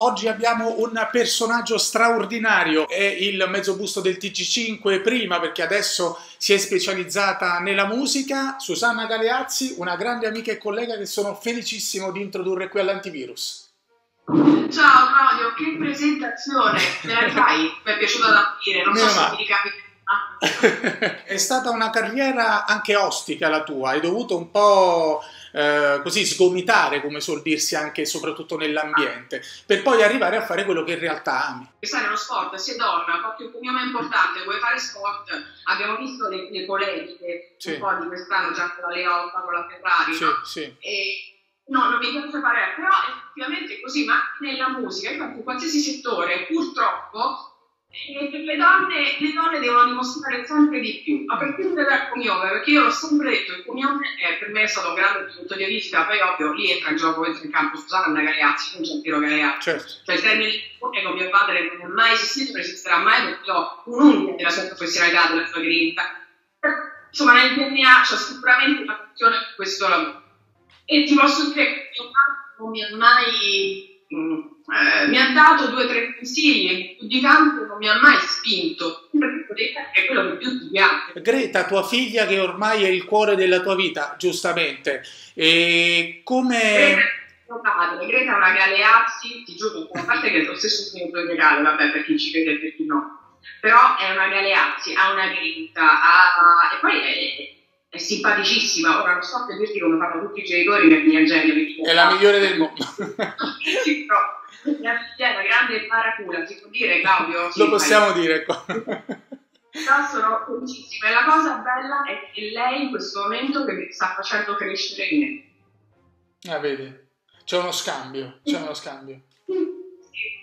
Oggi abbiamo un personaggio straordinario, è il mezzo busto del TG5 prima perché adesso si è specializzata nella musica, Susanna Galeazzi, una grande amica e collega che sono felicissimo di introdurre qui all'antivirus. Ciao Claudio, che presentazione, me la fai? Mi è piaciuta da dire, non Meno so se mi ricapita. È stata una carriera anche ostica la tua, hai dovuto un po' eh, così sgomitare, come suol dirsi anche e soprattutto nell'ambiente, per poi arrivare a fare quello che in realtà ami. Sai, nello sport, sei donna, qualche cognome importante, vuoi fare sport, abbiamo visto le, le polemiche sì. un po' di quest'anno già con la Leotta, con la Ferrari, sì, no? Sì. E, No, non mi piace fare, però effettivamente è così, ma nella musica, in qualsiasi settore, purtroppo le donne, le donne, devono dimostrare sempre di più, a partire dal cognome, perché io l'ho sempre detto, il cognome è, per me è stato un grande punto di vista, poi ovvio lì entra in gioco, entra in campo. Susanna Galeazzi, non Giampiero Galeazzi, certo. cioè il termine di con mio padre non è mai esistito, non esisterà mai perché ho un'unica della sua professionalità, della sua grinta, insomma nel DNA c'è sicuramente una passione per questo lavoro e ti posso dire che mio padre non mi ha mai... Mh, eh, mi ha dato due o tre consigli, più di tanto non mi ha mai spinto, perché è quello che più ti piace. Greta, tua figlia che ormai è il cuore della tua vita, giustamente, e come... Greta, mio padre, Greta è una Galeazzi, ti giuro, a parte che è lo stesso minuto legale, vabbè, per chi ci crede e per chi no, però è una Galeazzi, ha una grinta, ha... e poi è, è simpaticissima. Ora non so per dirti come fanno tutti i genitori, mia figlia Genio. È la migliore del mondo. sì, però mia figlia è una grande paracula, si può dire Claudio? Lo possiamo dire qua. Però sono felicissima e la cosa bella è che lei in questo momento sta facendo crescere me. Ah, vedi, c'è uno scambio, c'è uno scambio.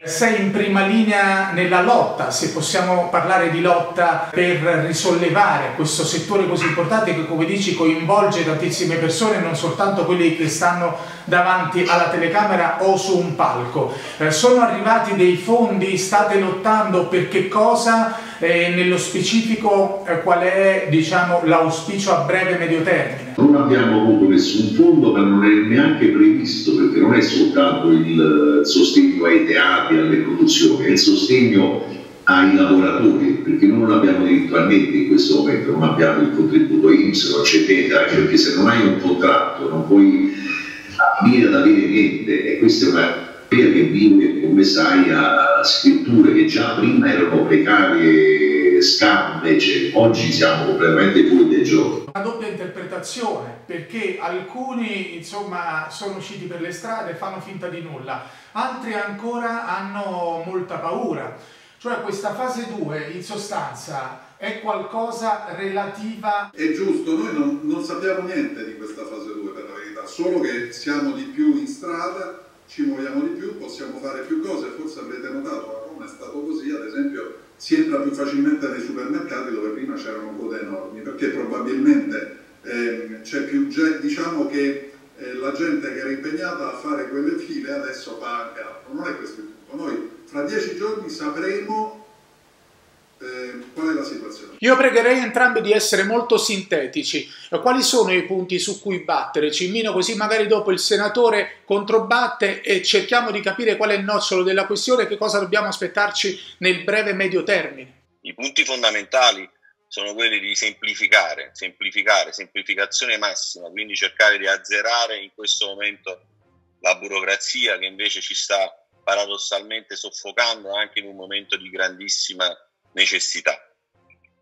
Sei in prima linea nella lotta, se possiamo parlare di lotta per risollevare questo settore così importante che come dici coinvolge tantissime persone, non soltanto quelli che stanno davanti alla telecamera o su un palco. Eh, sono arrivati dei fondi, state lottando per che cosa? Eh, nello specifico eh, qual è diciamo, l'auspicio a breve e medio termine? Non abbiamo avuto nessun fondo, ma non è neanche previsto, perché è soltanto il sostegno ai teatri, alle produzioni, è il sostegno ai lavoratori, perché noi non abbiamo diritto a niente in questo momento, non abbiamo il contributo IMSS, non c'è niente, anche perché se non hai un contratto non puoi ambire ad avere niente e questa è una che vive, come sai, a scritture che già prima erano precarie, scambe, cioè, oggi siamo completamente fuori del gioco. Una doppia interpretazione, perché alcuni insomma sono usciti per le strade e fanno finta di nulla, altri ancora hanno molta paura. Cioè questa fase 2 in sostanza è qualcosa relativa... È giusto, noi non, non sappiamo niente di questa fase 2 per la verità, solo che siamo di più in strada, ci muoviamo di più, possiamo fare più cose, forse avrete notato, a Roma è stato così, ad esempio si entra più facilmente nei supermercati dove prima c'erano code enormi, perché probabilmente eh, c'è più gente, diciamo che eh, la gente che era impegnata a fare quelle file adesso altro, non è questo il punto, noi fra dieci giorni sapremo eh, qual è la situazione? Io pregherei entrambi di essere molto sintetici. Quali sono i punti su cui battere? Cimmino, così magari dopo il senatore controbatte e cerchiamo di capire qual è il nocciolo della questione e che cosa dobbiamo aspettarci nel breve e medio termine. I punti fondamentali sono quelli di semplificare, semplificare, semplificazione massima, quindi cercare di azzerare in questo momento la burocrazia che invece ci sta paradossalmente soffocando anche in un momento di grandissima necessità.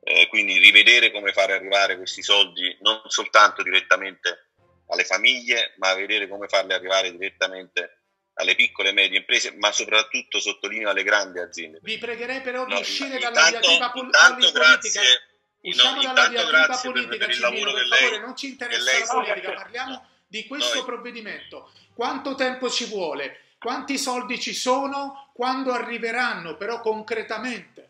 Eh, quindi rivedere come fare arrivare questi soldi non soltanto direttamente alle famiglie, ma vedere come farli arrivare direttamente alle piccole e medie imprese, ma soprattutto sottolineo alle grandi aziende. Vi pregherei però di no, uscire dalla diatriba pol- politica. Usciamo no, dalla diatriba politica, Cimino, per, per favore, non ci interessa lei... la politica, parliamo di questo Noi... provvedimento. Quanto tempo ci vuole? Quanti soldi ci sono? Quando arriveranno però concretamente?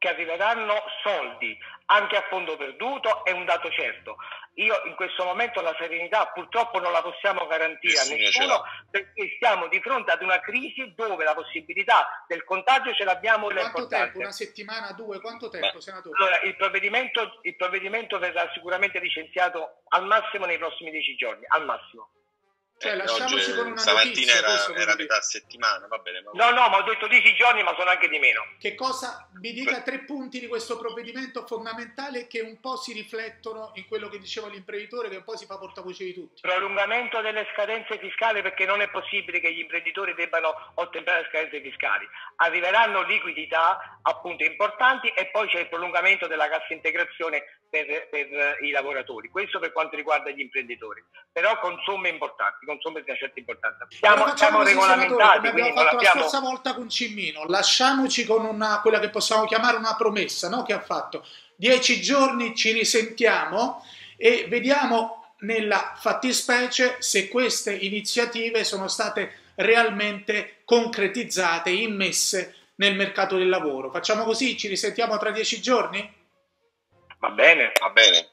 Che arriveranno soldi anche a fondo perduto è un dato certo. Io in questo momento la serenità purtroppo non la possiamo garantire a nessuno perché siamo di fronte ad una crisi dove la possibilità del contagio ce l'abbiamo Quanto tempo? Una settimana, due? Quanto tempo, Beh. senatore? Allora, il provvedimento, il provvedimento verrà sicuramente licenziato al massimo nei prossimi dieci giorni, al massimo. Cioè, eh, lasciamoci con una stamattina notizia, era, era metà settimana, va bene. Ma... No, no, ma ho detto 10 giorni, ma sono anche di meno. Che cosa mi dica tre punti di questo provvedimento fondamentale che un po' si riflettono in quello che diceva l'imprenditore, che un po' si fa portavoce di tutti. Prolungamento delle scadenze fiscali perché non è possibile che gli imprenditori debbano ottemperare scadenze fiscali. Arriveranno liquidità appunto importanti e poi c'è il prolungamento della cassa integrazione per, per i lavoratori. Questo per quanto riguarda gli imprenditori, però con somme importanti con somme di una certa importanza. Siamo, siamo regolamentati. Come abbiamo fatto la scorsa volta con Cimmino, lasciamoci con una, quella che possiamo chiamare una promessa no? che ha fatto. Dieci giorni ci risentiamo e vediamo nella fattispecie se queste iniziative sono state realmente concretizzate, immesse nel mercato del lavoro. Facciamo così, ci risentiamo tra dieci giorni? Va bene. Va bene.